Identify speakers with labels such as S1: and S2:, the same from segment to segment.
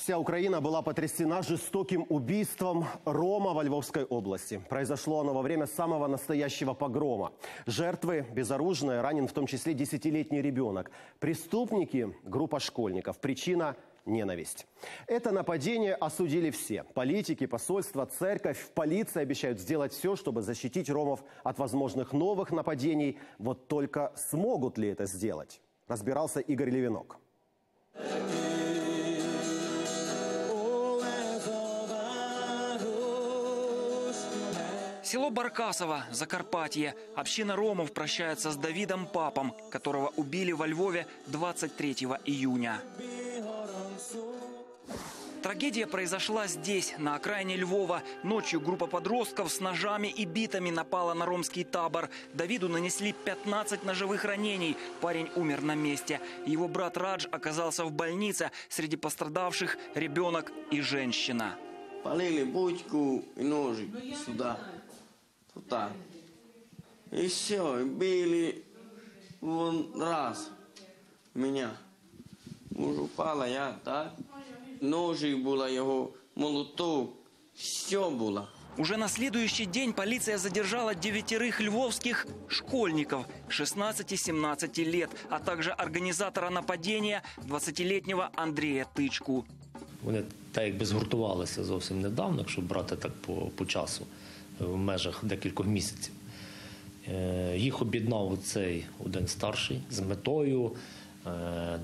S1: Вся Украина была потрясена жестоким убийством Рома во Львовской области. Произошло оно во время самого настоящего погрома. Жертвы безоружные, ранен в том числе десятилетний ребенок. Преступники – группа школьников. Причина – ненависть. Это нападение осудили все. Политики, посольства, церковь, полиция обещают сделать все, чтобы защитить ромов от возможных новых нападений. Вот только смогут ли это сделать? Разбирался Игорь Левинок.
S2: Село Баркасово, Закарпатье. Община ромов прощается с Давидом Папом, которого убили во Львове 23 июня. Трагедия произошла здесь, на окраине Львова. Ночью группа подростков с ножами и битами напала на ромский табор. Давиду нанесли 15 ножевых ранений. Парень умер на месте. Его брат Радж оказался в больнице. Среди пострадавших ребенок и женщина.
S3: Полили бочку и ножик сюда. Туда. И все, и били вон раз меня. Муж упала, я так. Ножик було його, молоток, все було.
S2: Уже на следующий день полиция задержала девятерых львовских школьников 16-17 лет, а также организатора нападения 20-летнего Андрея Тычку.
S4: Вони так якби згуртувалися зовсім недавно, якщо брати так по, по часу, в межах декількох місяців. Е, Їх об'єднав цей один старший з метою е,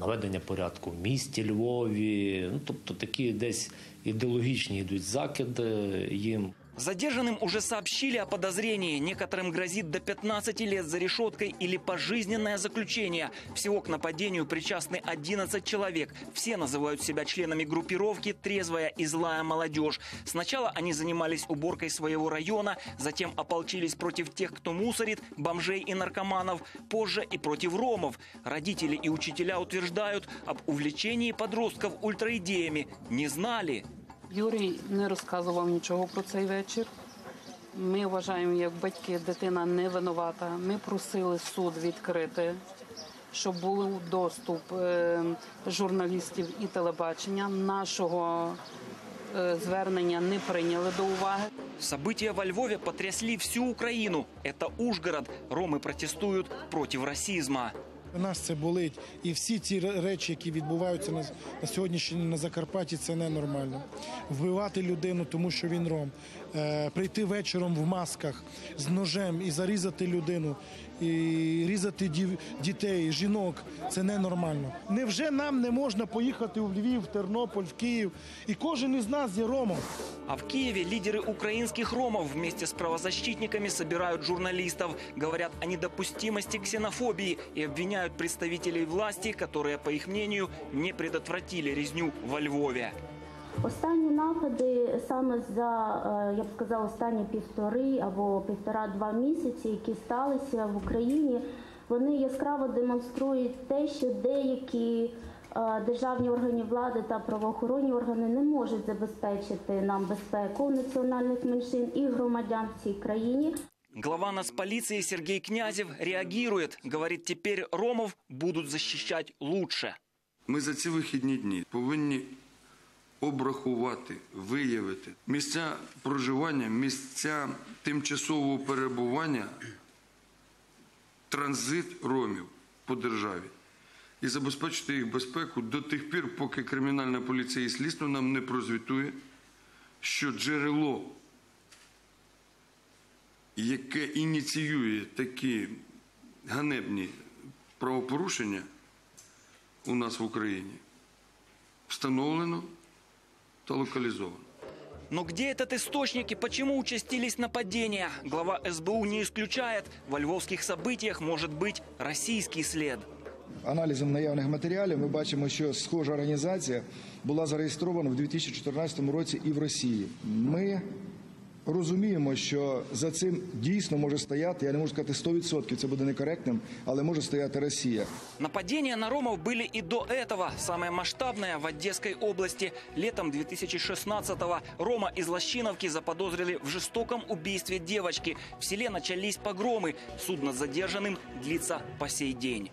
S4: наведення порядку в місті Львові. Ну, тобто такі десь ідеологічні йдуть закиди їм.
S2: Задержанным уже сообщили о подозрении. Некоторым грозит до 15 лет за решеткой или пожизненное заключение. Всего к нападению причастны 11 человек. Все называют себя членами группировки «Трезвая и злая молодежь». Сначала они занимались уборкой своего района, затем ополчились против тех, кто мусорит, бомжей и наркоманов, позже и против ромов. Родители и учителя утверждают, об увлечении подростков ультраидеями не знали.
S5: Юрій не розказував нічого про цей вечір. Ми вважаємо, як батьки, дитина не винувата. Ми просили суд відкрити, щоб був доступ е, журналістів і телебачення. Нашого е, звернення не прийняли до уваги.
S2: События во Львове потрясли всю Украину. Это Ужгород. Ромы протестуют против расизма.
S6: Нас це болить, і всі ці речі, які відбуваються на, на сьогоднішній на Закарпатті, це ненормально. Вбивати людину, тому що він ром, е, прийти вечором в масках з ножем і зарізати людину, і різати дів, дітей, жінок це ненормально. Невже нам не можна поїхати у Львів, в Тернопіль, в Київ? І кожен із нас є ромом.
S2: А в Киеве лидеры украинских ромов вместе с правозащитниками собирают журналистов, говорят о недопустимости ксенофобии и обвиняют представителей власти, которые, по их мнению, не предотвратили резню во Львове.
S7: Останні напади саме за е, я б сказала останні півтори або півтора-два місяці, які сталися в Україні, вони яскраво демонструють те, що деякі е, державні органи влади та правоохоронні органи не можуть забезпечити нам безпеку національних меншин і громадян в цій країні.
S2: Глава нацполиции Сергей Князев реагирует. Говорит, теперь ромов будут защищать лучше.
S8: Ми за ці вихідні дні повинні обрахувати, виявити. Місця проживання, місця тимчасового перебування, транзит ромів по державі. І забезпечити їх безпеку до тих пір, поки кримінальна поліція і слідство нам не прозвітує, що джерело, яке ініціює такі ганебні правопорушення у нас в Україні встановлено та локалізовано.
S2: Но где этот источник и почему участились нападения? Глава СБУ не исключает, во львовских событиях может быть российский след.
S9: Аналізом наявних матеріалів ми бачимо, що схожа організація була зареєстрована в 2014 році і в Росії. Ми розуміємо, що за цим дійсно може стояти, я не можу сказати 100%, це буде некоректним, але може стояти Росія.
S2: Нападения на ромов были и до этого. Самое масштабное в Одесской области. Летом 2016-го Рома из Лощиновки заподозрили в жестоком убийстве девочки. В селе начались погромы. Суд над задержанным длится по сей день.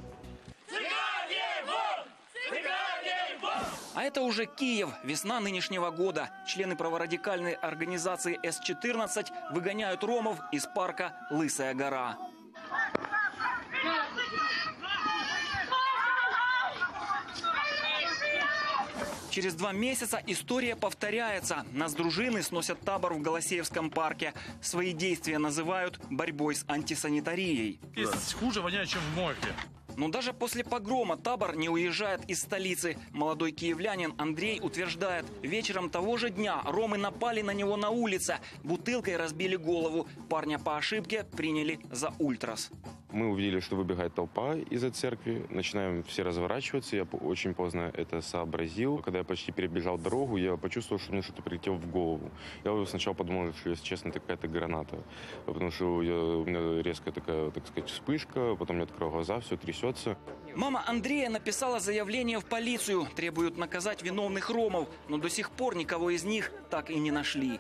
S2: А это уже Киев, весна нынешнего года. Члены праворадикальной организации С-14 выгоняют ромов из парка «Лысая гора». Через два месяца история повторяется. Нас дружины сносят табор в Голосеевском парке. Свои действия называют борьбой с антисанитарией.
S10: Здесь хуже воняет, чем в морге.
S2: Но даже после погрома табор не уезжает из столицы. Молодой киевлянин Андрей утверждает, вечером того же дня ромы напали на него на улице, бутылкой разбили голову. Парня по ошибке приняли за ультрас.
S11: Мы увидели, что выбегает толпа из-за церкви. Начинаем все разворачиваться. Я очень поздно это сообразил. Когда я почти перебежал дорогу, я почувствовал, что мне что-то прилетело в голову. Я сначала подумал, что, если честно, это какая-то граната. Потому что я, у меня резкая такая, так сказать, вспышка. Потом я открыл глаза, все трясется.
S2: Мама Андрея написала заявление в полицию. Требуют наказать виновных ромов. Но до сих пор никого из них так и не нашли.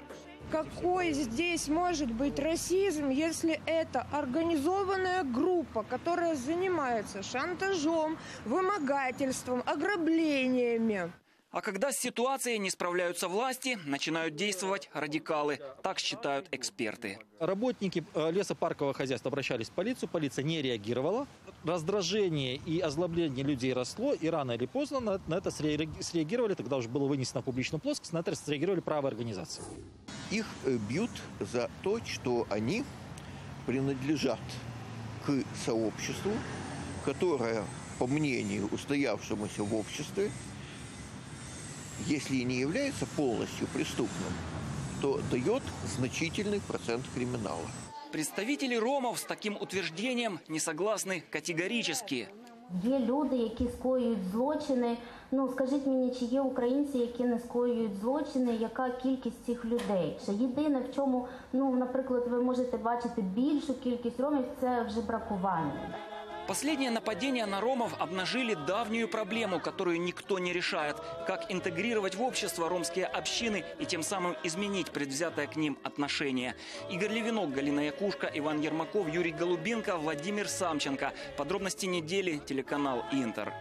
S12: Какой здесь может быть расизм, если это организованная группа, которая занимается шантажом, вымогательством, ограблениями?
S2: А когда с ситуацией не справляются власти, начинают действовать радикалы. Так считают эксперты.
S13: Работники э, лесопаркового хозяйства обращались в полицию, полиция не реагировала. Раздражение и озлобление людей росло, и рано или поздно на, это среаги- среагировали, тогда уже было вынесено в публичную плоскость, на это среагировали правые организации.
S14: Их э, бьют за то, что они принадлежат к сообществу, которое, по мнению устоявшемуся в обществе, если и не является полностью преступным, то дает значительный процент криминала.
S2: Представители ромов с таким утверждением не согласны категорически.
S7: Є люди, які скоюють злочини. Ну скажіть мені, чи є українці, які не скоюють злочини? Яка кількість цих людей? Чи єдине, в чому, ну, наприклад, ви можете бачити більшу кількість ромів, це вже бракування.
S2: Последние нападения на ромов обнажили давнюю проблему, которую никто не решает. Как интегрировать в общество ромские общины и тем самым изменить предвзятое к ним отношение. Игорь Левинок, Галина Якушка, Иван Ермаков, Юрий Голубенко, Владимир Самченко. Подробности недели, телеканал «Интер».